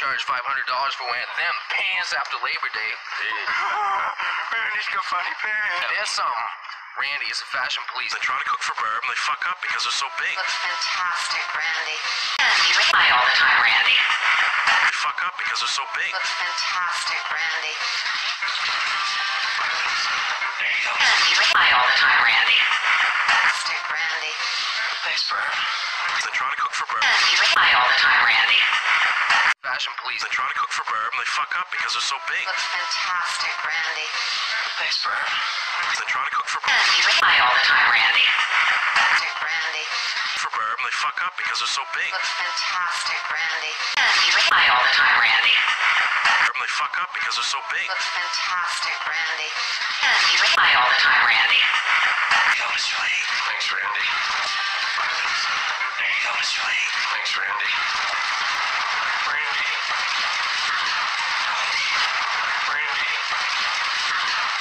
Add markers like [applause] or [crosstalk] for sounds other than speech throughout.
charged $500 for wearing them pants after Labor Day. [laughs] Randy's got funny pants. There's something. Randy is a fashion police. They're trying to cook for Burb and they fuck up because they're so big. Looks fantastic, Randy. Randy, hi all the time, Randy. They fuck up because they're so big. Looks fantastic, Randy. Randy, hi all the time, Randy. Fantastic, Randy. Thanks, Burb. They're trying to cook for Burb. Randy, hi all the time, Randy. Fashion police. They're trying to cook for Burb and they fuck up because they're so big. Looks fantastic, Randy. Thanks, Burb. They're trying to cook for Burb. Randy, hi all the time, Randy. Fantastic, Randy. For Burb and they fuck up because they're so big. Looks fantastic, Randy. Randy, hi all the time, Randy. Burb and they fuck up because they're so big. Looks fantastic, Randy. Randy, hi all the time, Randy. There you go, Mr. Lahey. Thanks, Randy. There you go, Mr. Lahey. Thanks, Randy. Randy. Randy.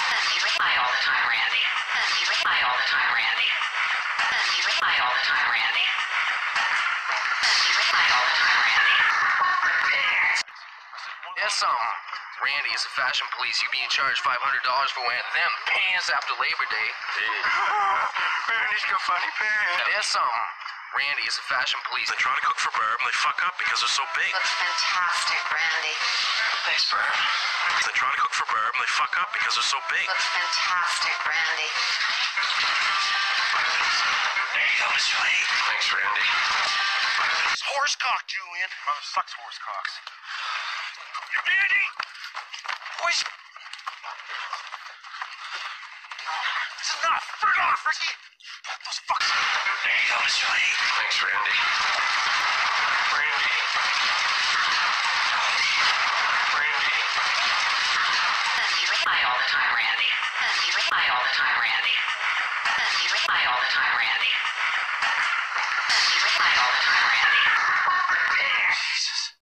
Randy, hi all the time, um, Randy. Randy, hi all the time, Randy. Randy, hi all the time, Randy. Randy, hi all the time, Randy. There's something. Randy is a fashion police. You being charged $500 for wearing them pants after Labor Day. Randy's [laughs] got funny pants. There's something. Um, Randy is a fashion police. They're trying to cook for Burb and they fuck up because they're so big. Looks fantastic, Randy. Thanks, Burb. They're trying to cook for Burb and they fuck up because they're so big. Looks fantastic, Randy. There you go, Mr. Lahey. Thanks, Randy. It's horsecock, Julian. Mother sucks horsecocks. Randy! Boys! It's enough! Put it off, Ricky! Those fucks! There you go, Mr. Lahey. Thanks, Randy. Randy. Randy.